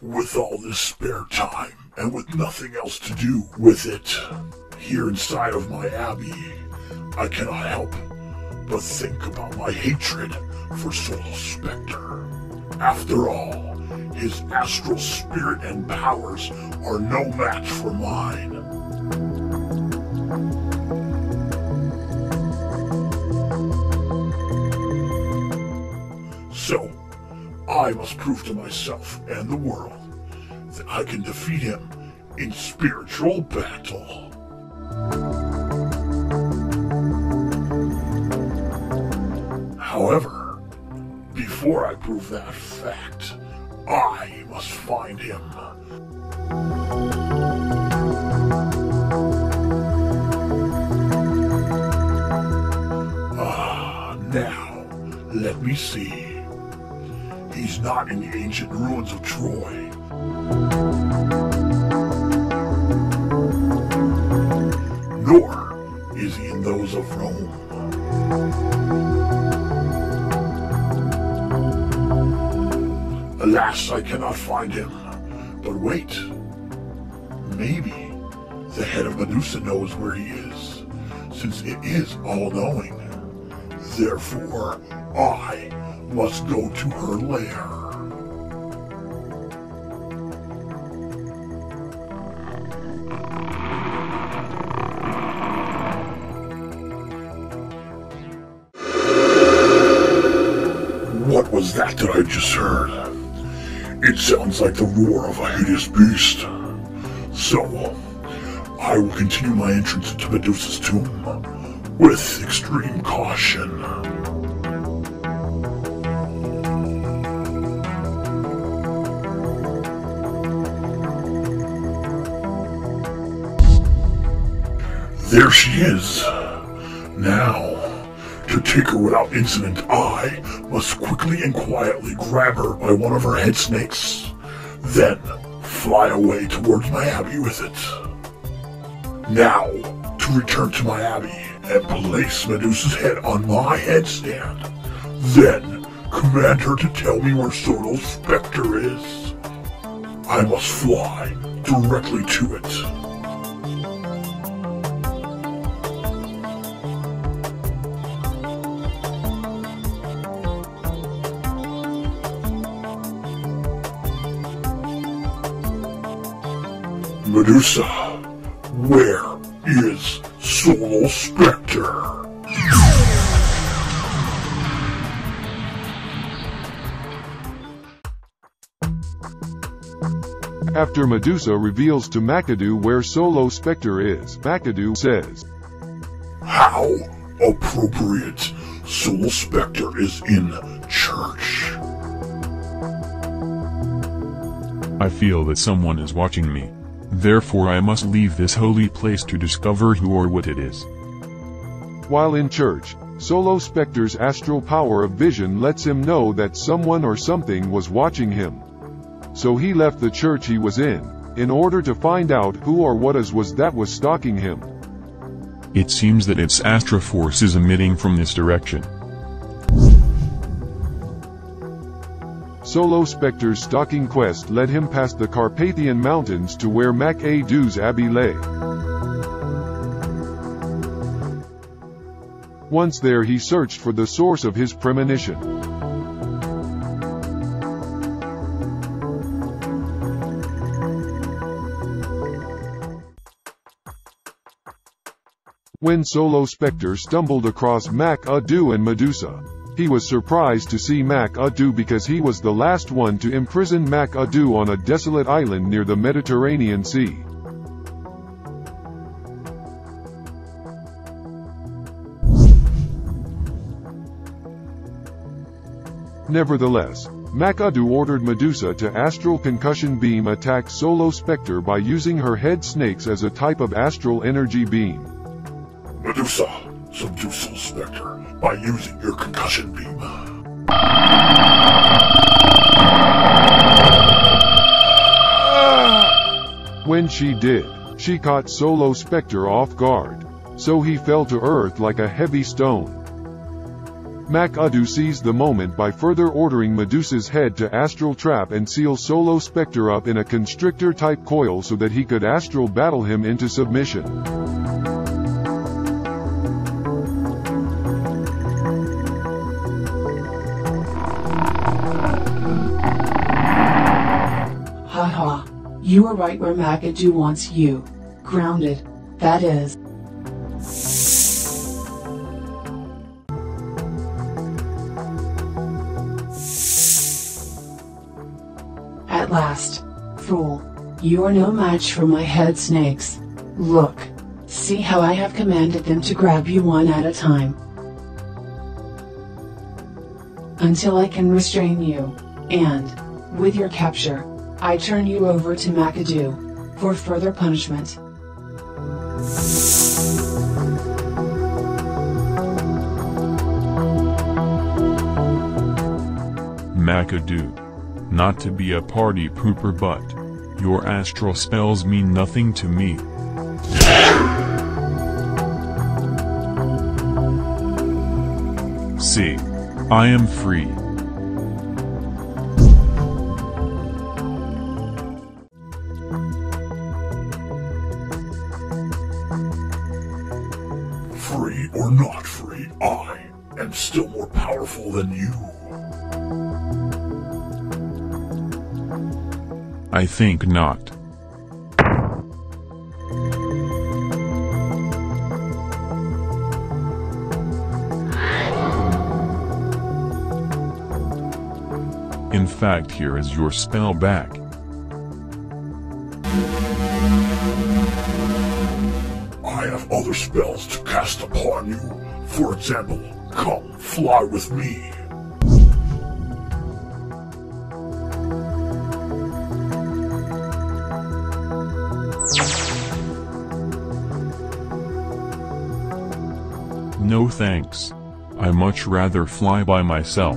With all this spare time and with nothing else to do with it, here inside of my abbey, I cannot help but think about my hatred for Solo Spectre. After all, his astral spirit and powers are no match for mine. So, I must prove to myself and the world that I can defeat him in spiritual battle. However, before I prove that fact, I must find him. Ah, now, let me see. He's not in the ancient ruins of Troy. Nor is he in those of Rome. Alas, I cannot find him. But wait. Maybe the head of Medusa knows where he is, since it is all knowing. Therefore, I must go to her lair. What was that that I just heard? It sounds like the roar of a hideous beast. So, I will continue my entrance into Medusa's tomb with extreme caution. There she is. Now, to take her without incident, I must quickly and quietly grab her by one of her head snakes, then fly away towards my abbey with it. Now, to return to my abbey and place Medusa's head on my headstand, then command her to tell me where Solo Spectre is. I must fly directly to it. Medusa, where is Solo Spectre? After Medusa reveals to McAdoo where Solo Spectre is, McAdoo says, How appropriate. Solo Spectre is in church. I feel that someone is watching me. Therefore I must leave this holy place to discover who or what it is. While in church, Solo Spectre's astral power of vision lets him know that someone or something was watching him. So he left the church he was in, in order to find out who or what is was that was stalking him. It seems that its Astra force is emitting from this direction. Solo Spectre's stalking quest led him past the Carpathian Mountains to where Mac-Adoo's abbey lay. Once there he searched for the source of his premonition. When Solo Spectre stumbled across Mac-Adoo and Medusa, he was surprised to see Mac-Adoo because he was the last one to imprison Mac-Adoo on a desolate island near the Mediterranean Sea. Nevertheless, Mac-Adoo ordered Medusa to astral concussion beam attack Solo Spectre by using her head snakes as a type of astral energy beam. Medusa, subdue Spectre by using your concussion beam. When she did, she caught Solo Spectre off guard, so he fell to earth like a heavy stone. McAdoo seized the moment by further ordering Medusa's head to astral trap and seal Solo Spectre up in a constrictor-type coil so that he could astral battle him into submission. You are right where McAdoo wants you. Grounded, that is. At last. Fool. You are no match for my head snakes. Look. See how I have commanded them to grab you one at a time. Until I can restrain you. And, with your capture, I turn you over to McAdoo for further punishment. McAdoo. Not to be a party pooper but, your astral spells mean nothing to me. See. I am free. Free I think not. In fact here is your spell back. I have other spells to cast upon you. For example, come fly with me. Thanks. I much rather fly by myself.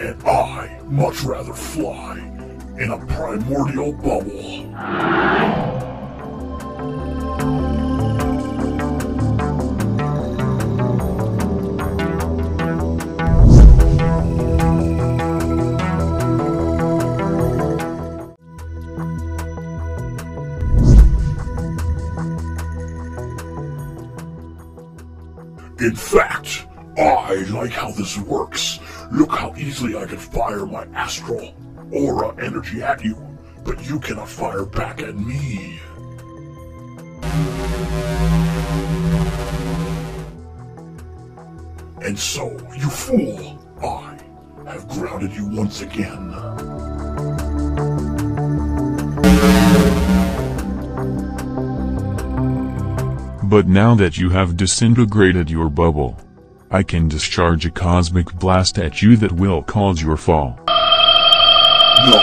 And I much rather fly in a primordial bubble. In fact, I like how this works. Look how easily I can fire my astral aura energy at you, but you cannot fire back at me. And so, you fool, I have grounded you once again. But now that you have disintegrated your bubble, I can discharge a cosmic blast at you that will cause your fall. No,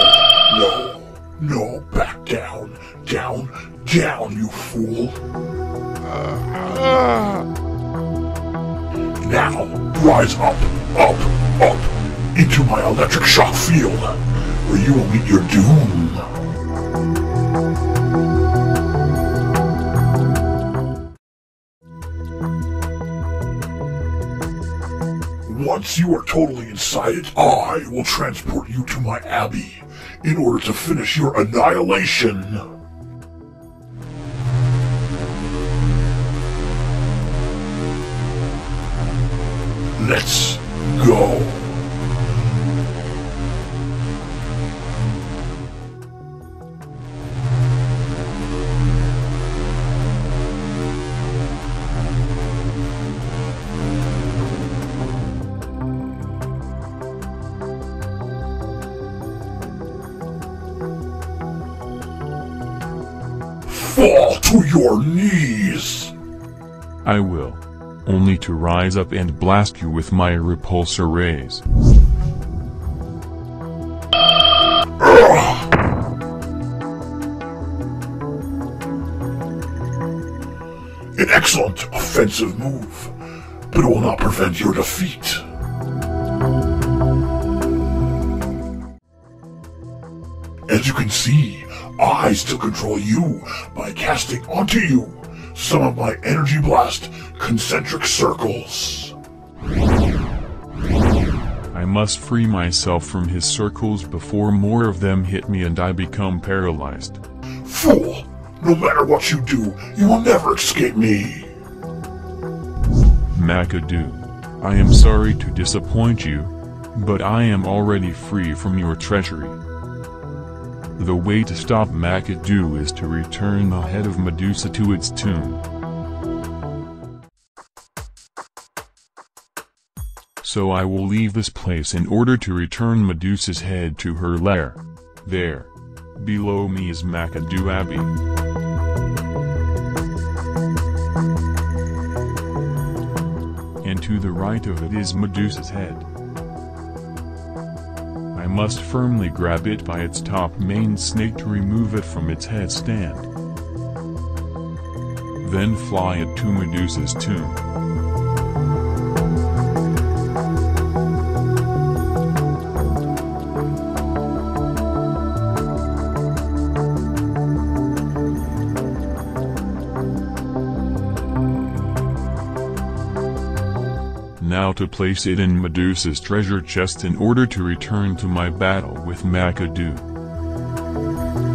no, no, back down, down, down, you fool. Now, rise up, up, up, into my electric shock field, where you will meet your doom. Once you are totally inside it, I will transport you to my abbey in order to finish your annihilation. Let's go. your knees! I will. Only to rise up and blast you with my repulsor rays. An excellent offensive move, but it will not prevent your defeat. As you can see, I still control you by casting onto you some of my energy blast concentric circles. I must free myself from his circles before more of them hit me and I become paralyzed. Fool! No matter what you do, you will never escape me! McAdoo, I am sorry to disappoint you, but I am already free from your treachery. The way to stop McAdoo is to return the head of Medusa to its tomb. So I will leave this place in order to return Medusa's head to her lair. There. Below me is McAdoo Abbey. And to the right of it is Medusa's head. I must firmly grab it by its top main snake to remove it from its headstand. Then fly it to Medusa's tomb. To place it in Medusa's treasure chest in order to return to my battle with McAdoo.